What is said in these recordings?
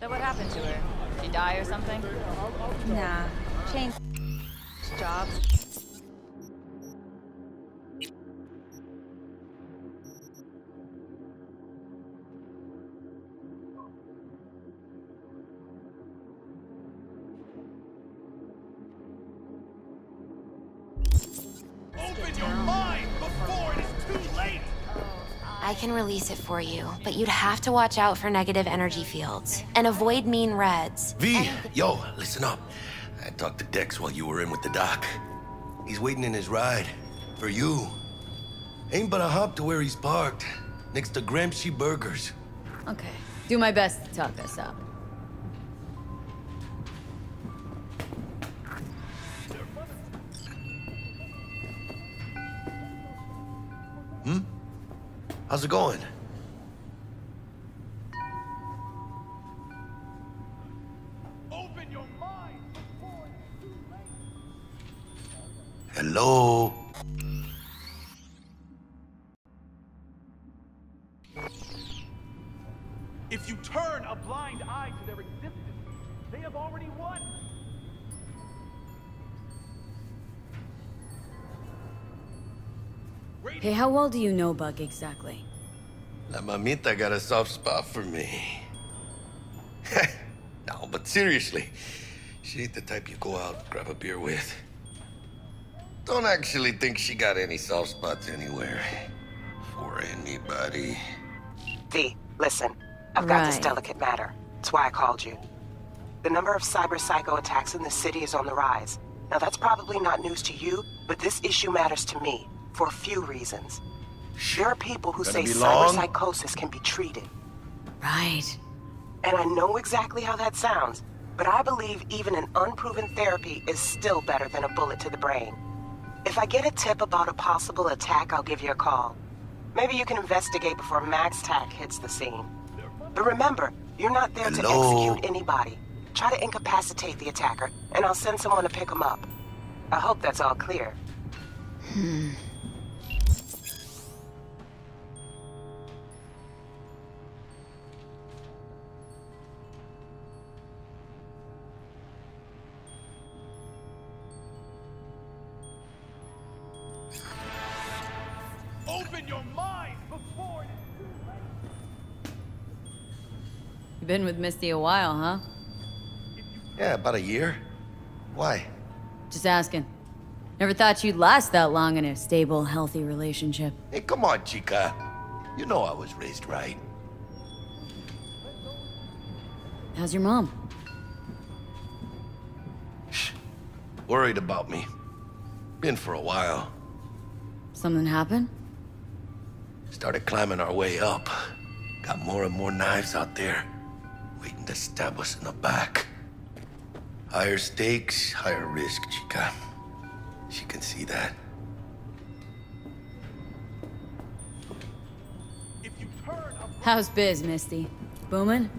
So what happened to her? Did she die or something? Nah. Change jobs. I can release it for you, but you'd have to watch out for negative energy fields and avoid mean reds. V, yo, listen up. I talked to Dex while you were in with the doc. He's waiting in his ride. For you. Ain't but a hop to where he's parked. Next to Gramsci Burgers. Okay. Do my best to talk us up. How's it going? Open your mind before it is too late! Hello? If you turn a blind eye to their existence, they have already won! Hey, how well do you know Bug exactly? La mamita got a soft spot for me. no, but seriously, she ain't the type you go out grab a beer with. Don't actually think she got any soft spots anywhere. For anybody. V, listen. I've got this delicate matter. That's why I called you. The number of cyber psycho attacks in the city is on the rise. Now, that's probably not news to you, but this issue matters to me for a few reasons. There are people who Gonna say be cyberpsychosis can be treated. Right. And I know exactly how that sounds, but I believe even an unproven therapy is still better than a bullet to the brain. If I get a tip about a possible attack, I'll give you a call. Maybe you can investigate before MaxTac hits the scene. But remember, you're not there Hello? to execute anybody. Try to incapacitate the attacker, and I'll send someone to pick him up. I hope that's all clear. Open been with Misty a while, huh? Yeah, about a year. Why? Just asking. Never thought you'd last that long in a stable, healthy relationship. Hey, come on, chica. You know I was raised right. How's your mom? Worried about me. Been for a while. Something happened? Started climbing our way up. Got more and more knives out there, waiting to stab us in the back. Higher stakes, higher risk, chica. She can see that. If you turn How's biz, Misty? Booming?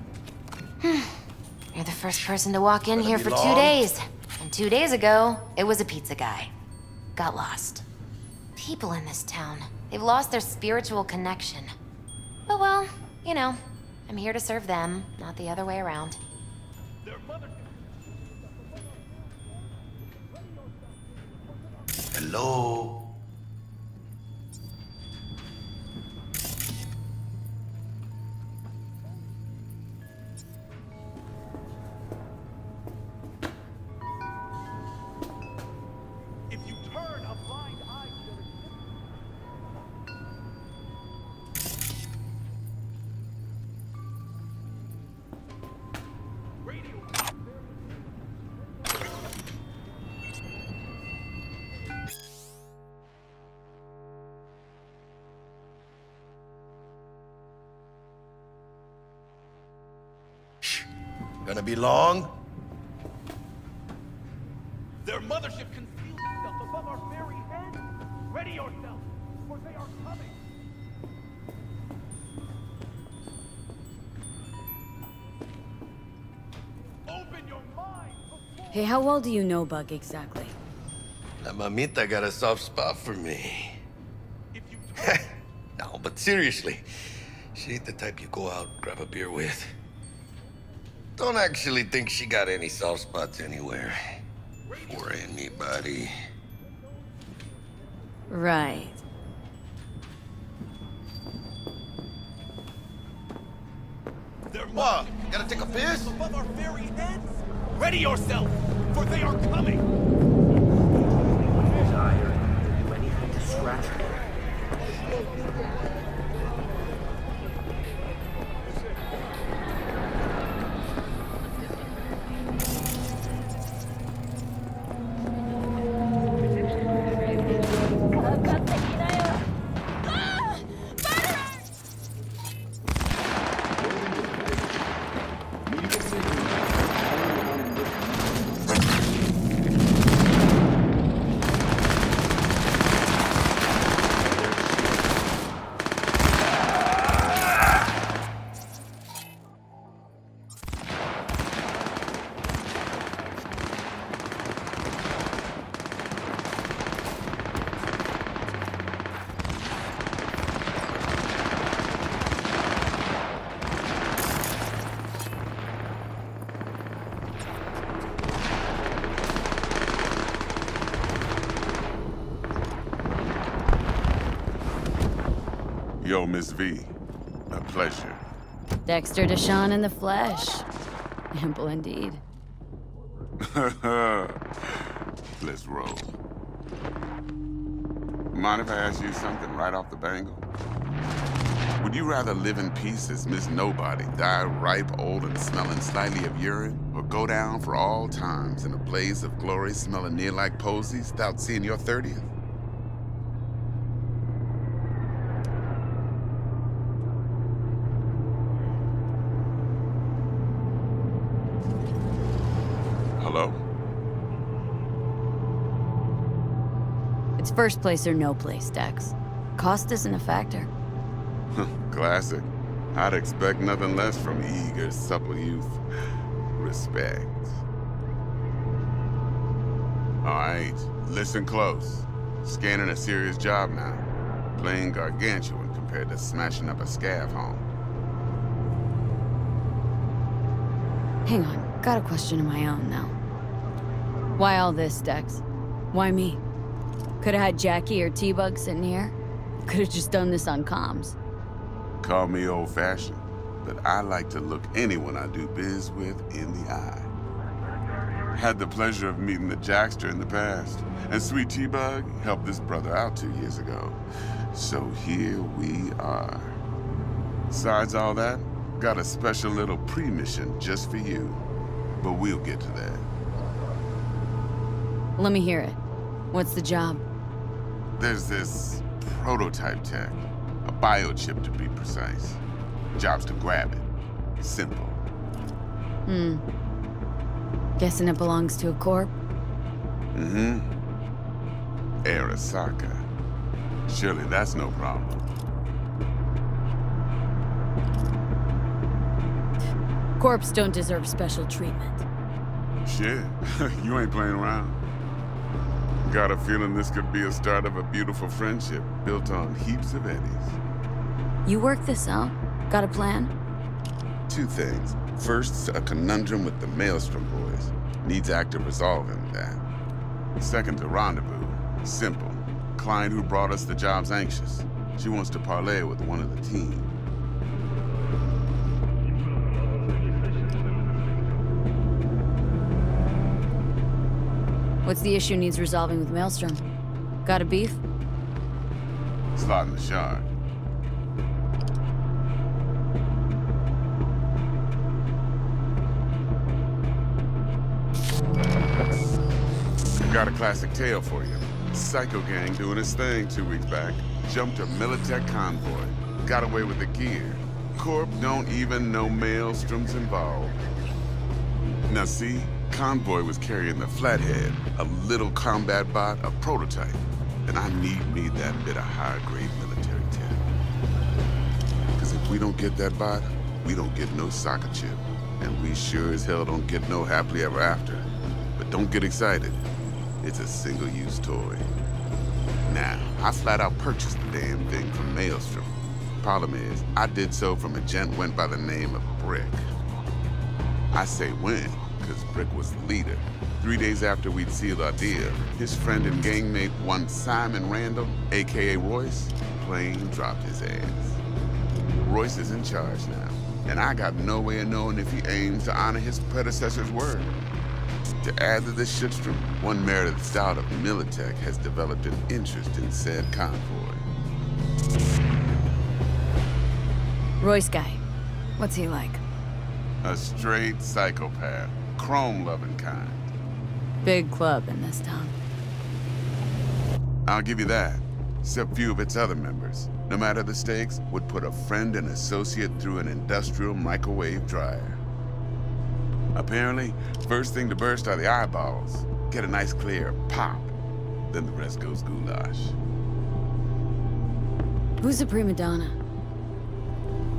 You're the first person to walk in Gonna here be for two days. And two days ago, it was a pizza guy. Got lost. People in this town, they've lost their spiritual connection. But well, you know, I'm here to serve them, not the other way around. Hello? Gonna be long? Their mothership conceals itself above our very heads. Ready yourself, for they are coming. Open your mind before Hey, how well do you know Bug exactly? La mamita got a soft spot for me. if you turn no, but seriously, she ain't the type you go out grab a beer with. Don't actually think she got any soft spots anywhere. For anybody. Right. What? Gotta take a piss? above our very heads. Ready yourself, for they are coming. Yo, Miss V. A pleasure. Dexter DeShawn in the flesh. Ample indeed. Let's roll. Mind if I ask you something right off the bangle? Would you rather live in peace as Miss Nobody, die ripe, old, and smelling slightly of urine, or go down for all times in a blaze of glory smelling near like posies without seeing your 30th? Hello? It's first place or no place, Dex. Cost isn't a factor. Classic. I'd expect nothing less from eager, supple youth. Respect. All right, listen close. Scanning a serious job now. Playing gargantuan compared to smashing up a scav home. Hang on, got a question of my own now. Why all this, Dex? Why me? Could have had Jackie or T-Bug sitting here. Could have just done this on comms. Call me old-fashioned, but I like to look anyone I do biz with in the eye. Had the pleasure of meeting the Jackster in the past, and Sweet T-Bug helped this brother out two years ago. So here we are. Besides all that, got a special little pre-mission just for you. But we'll get to that. Let me hear it. What's the job? There's this prototype tech, a biochip to be precise. Job's to grab it. Simple. Hmm. Guessing it belongs to a corp? Mm-hmm. Arasaka. Surely that's no problem. Corps don't deserve special treatment. Shit, you ain't playing around. Got a feeling this could be a start of a beautiful friendship built on heaps of eddies. You work this out? Got a plan? Two things. First, a conundrum with the Maelstrom boys. Needs active resolving that. Second, a rendezvous. Simple. Client who brought us the job's anxious. She wants to parlay with one of the team. What's the issue needs resolving with Maelstrom? Got a beef? Slot in the shard. Got a classic tale for you. Psycho gang doing his thing two weeks back. Jumped a Militech convoy. Got away with the gear. Corp don't even know Maelstrom's involved. Now see, Convoy was carrying the Flathead, a little combat bot, a prototype. And I need me that bit of high-grade military tech. Because if we don't get that bot, we don't get no soccer chip. And we sure as hell don't get no happily ever after. But don't get excited. It's a single-use toy. Now, I flat out purchased the damn thing from Maelstrom. Problem is, I did so from a gent went by the name of Brick. I say when, because Brick was the leader. Three days after we'd sealed our deal, his friend and gangmate, one Simon Randall, aka Royce, plain dropped his ass. Royce is in charge now, and I got no way of knowing if he aims to honor his predecessor's word. To add to this shitstorm, one Meredith Stout of Militech has developed an interest in said convoy. Royce guy. What's he like? A straight psychopath, chrome-loving kind. Big club in this town. I'll give you that. Except few of its other members, no matter the stakes, would put a friend and associate through an industrial microwave dryer. Apparently, first thing to burst are the eyeballs. Get a nice clear pop. Then the rest goes goulash. Who's the prima donna?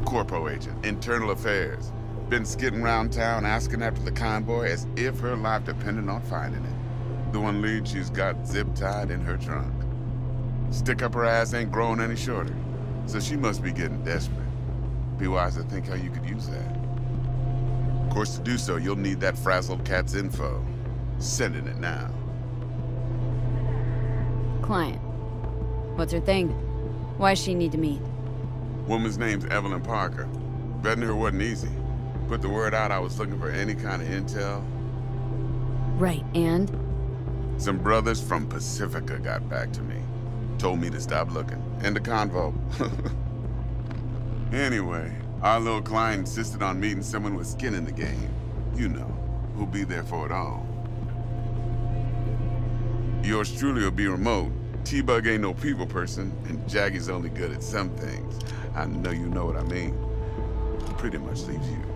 Corpo agent, internal affairs. Been skidding around town asking after the convoy as if her life depended on finding it. The one lead she's got zip-tied in her trunk. Stick up her ass ain't growing any shorter, so she must be getting desperate. Be wise to think how you could use that. Of course, to do so, you'll need that frazzled cat's info. Sending it now. Client. What's her thing? Why she need to meet? Woman's name's Evelyn Parker. Vetting her wasn't easy. Put the word out I was looking for any kind of intel. Right, and? Some brothers from Pacifica got back to me. Told me to stop looking. End of convo. anyway, our little client insisted on meeting someone with skin in the game. You know, who'll be there for it all. Yours truly will be remote. T-Bug ain't no people person, and Jackie's only good at some things. I know you know what I mean. Pretty much leaves you.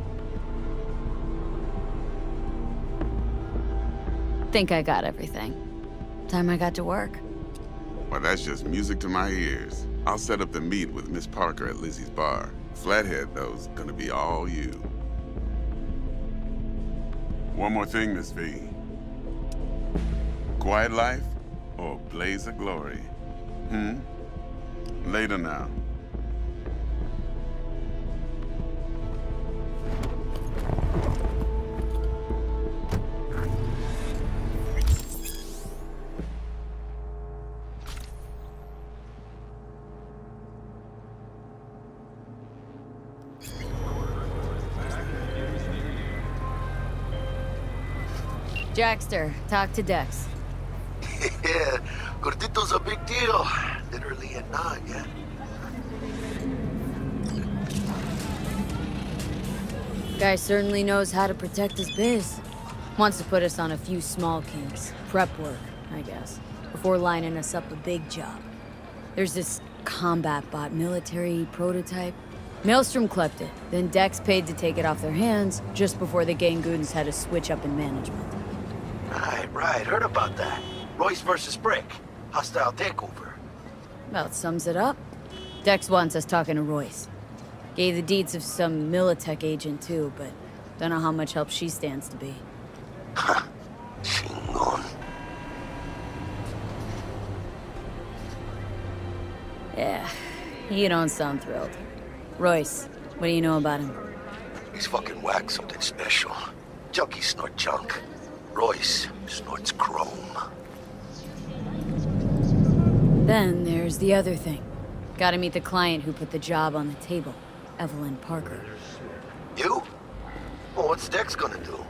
Think I got everything. Time I got to work. Well, that's just music to my ears. I'll set up the meet with Miss Parker at Lizzie's bar. Flathead, though's gonna be all you. One more thing, Miss V. Quiet life or blaze of glory? Hmm? Later now. Jackster, talk to Dex. yeah, Gordito's a big deal. Literally and not, yeah. Guy certainly knows how to protect his biz. Wants to put us on a few small kinks. Prep work, I guess. Before lining us up a big job. There's this combat bot military prototype. Maelstrom clept it, then Dex paid to take it off their hands just before the Gangoons had a switch up in management. Right, right. Heard about that. Royce versus Brick. Hostile takeover. About sums it up. Dex wants us talking to Royce. Gave the deeds of some Militech agent too, but don't know how much help she stands to be. Chingon. Yeah, you don't sound thrilled. Royce, what do you know about him? He's fucking whack something special. Junkies snort junk. Royce snorts chrome. Then there's the other thing. Gotta meet the client who put the job on the table, Evelyn Parker. You? Well, what's Dex gonna do?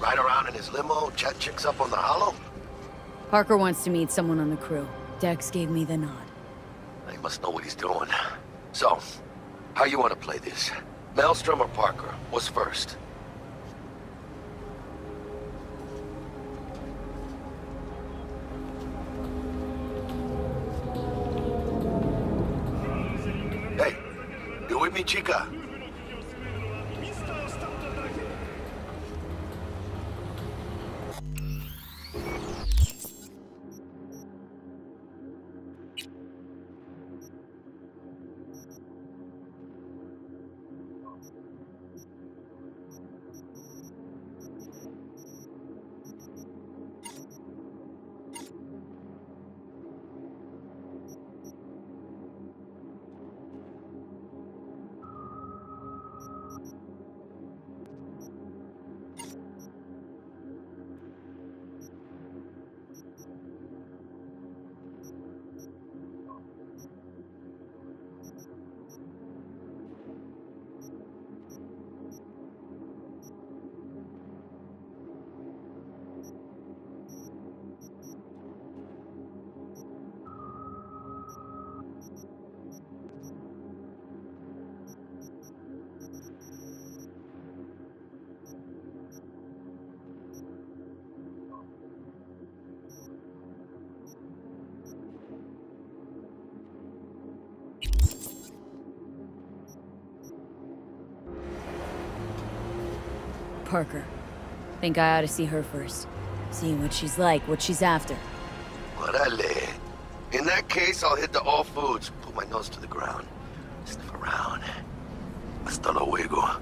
Ride around in his limo, chat chicks up on the holo? Parker wants to meet someone on the crew. Dex gave me the nod. He must know what he's doing. So, how you want to play this? Maelstrom or Parker? What's first? Parker. Think I ought to see her first. See what she's like, what she's after. In that case, I'll hit the All Foods. Put my nose to the ground. Sniff around. Hasta luego.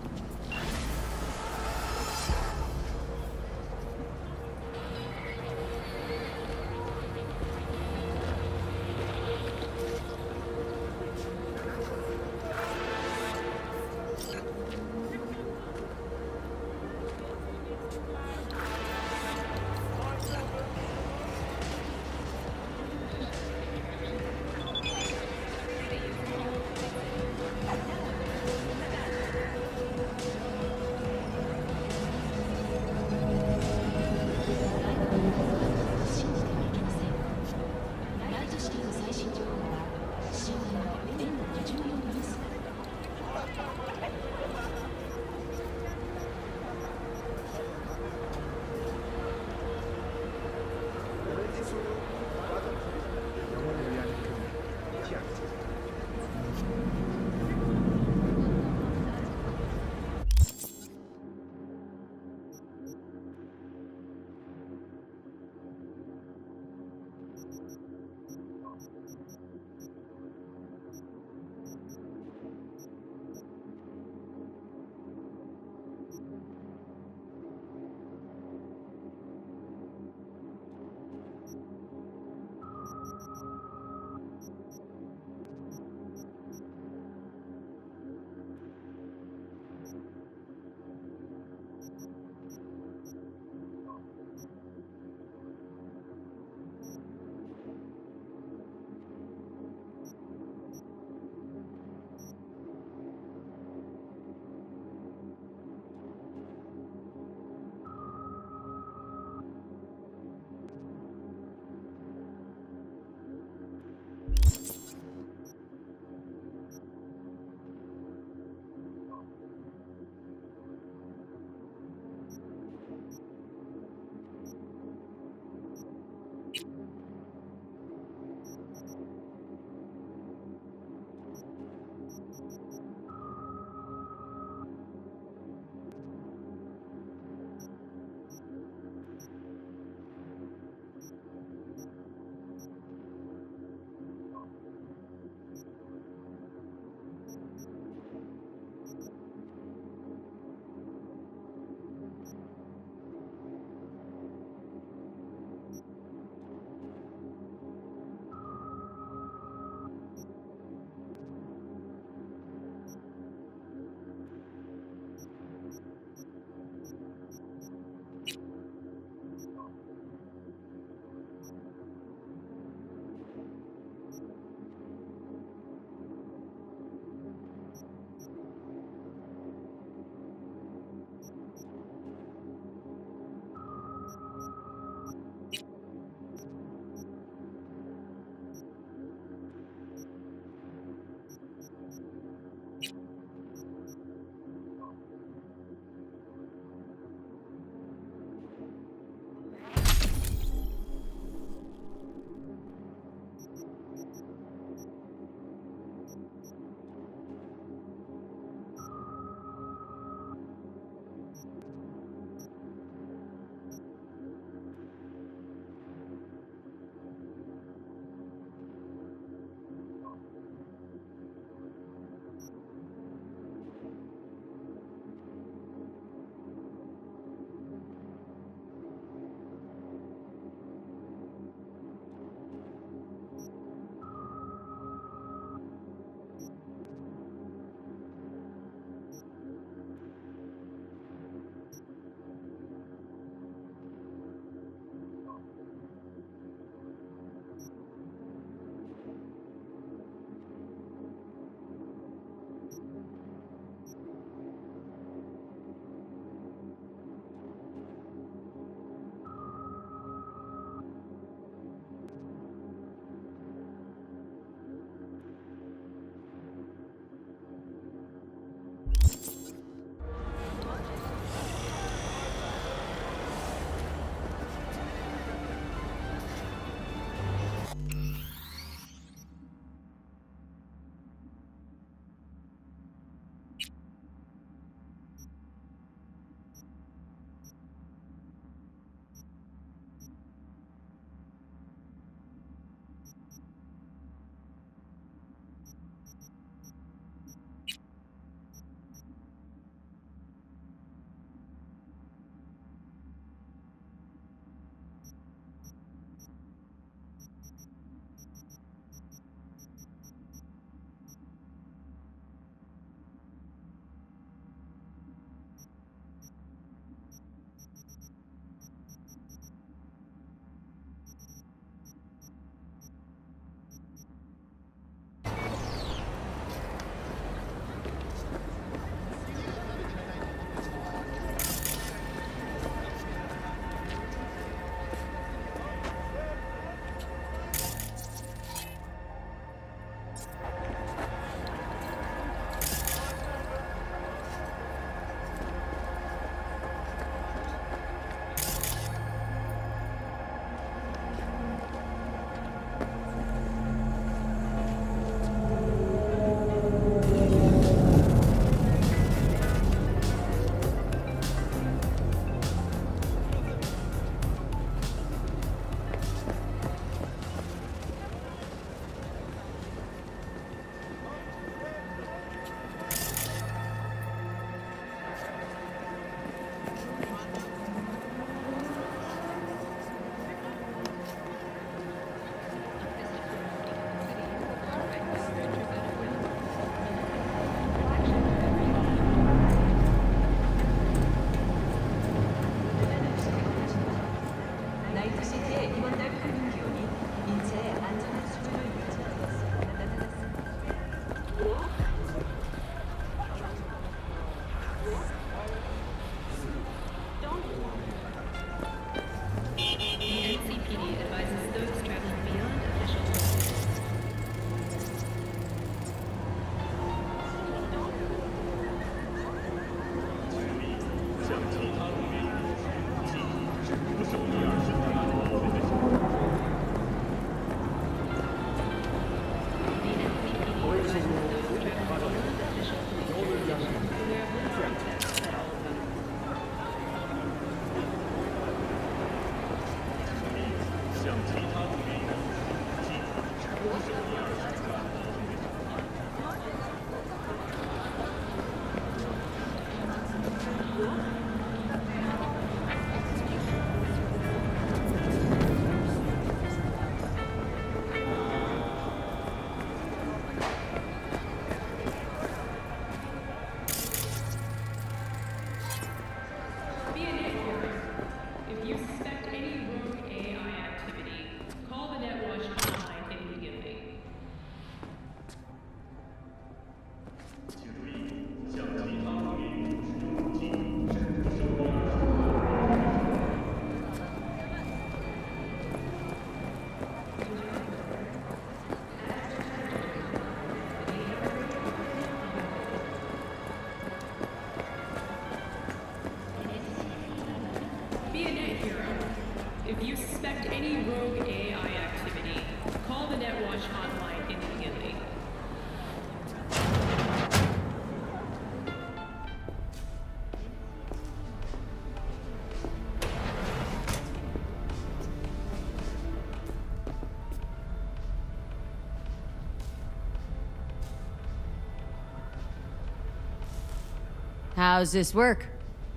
How's this work?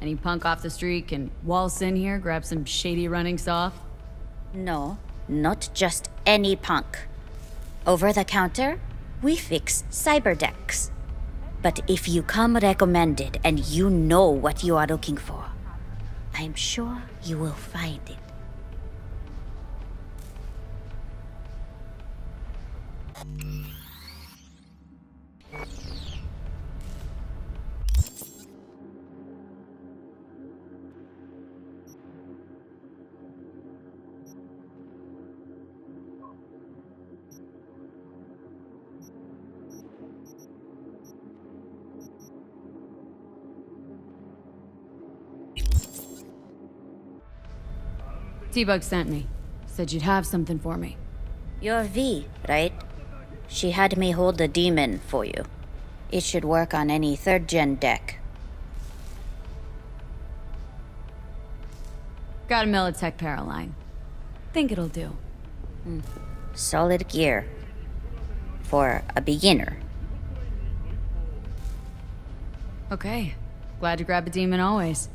Any punk off the street can waltz in here, grab some shady runnings off? No, not just any punk. Over the counter, we fix cyber decks. But if you come recommended and you know what you are looking for, I'm sure you will find it. T-Bug sent me. Said you'd have something for me. You're V, right? She had me hold the daemon for you. It should work on any third gen deck. Got a Militech Paraline. Think it'll do. Hmm. Solid gear. For a beginner. Okay. Glad to grab a daemon always.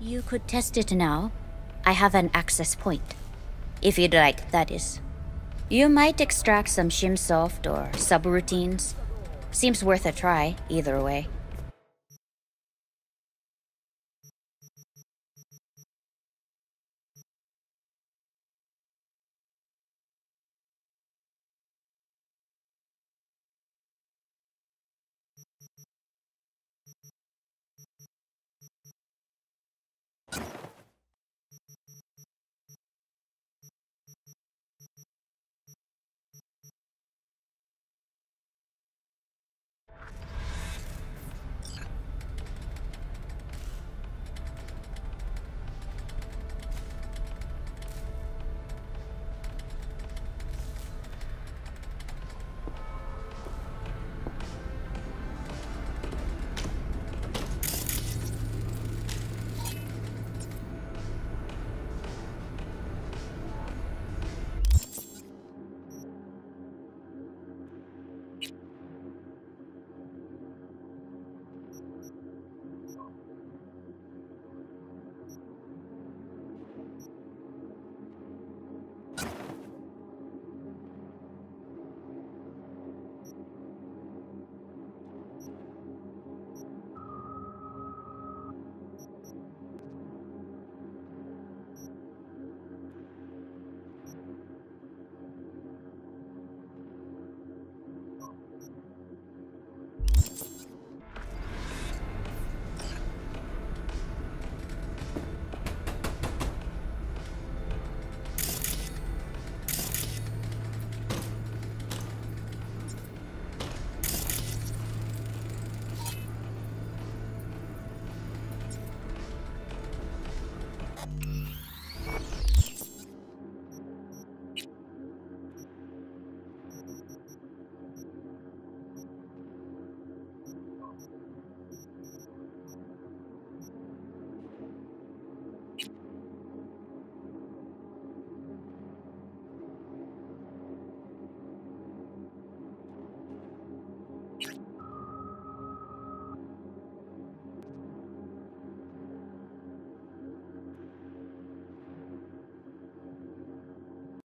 You could test it now. I have an access point. If you'd like, that is. You might extract some shimsoft or subroutines. Seems worth a try, either way.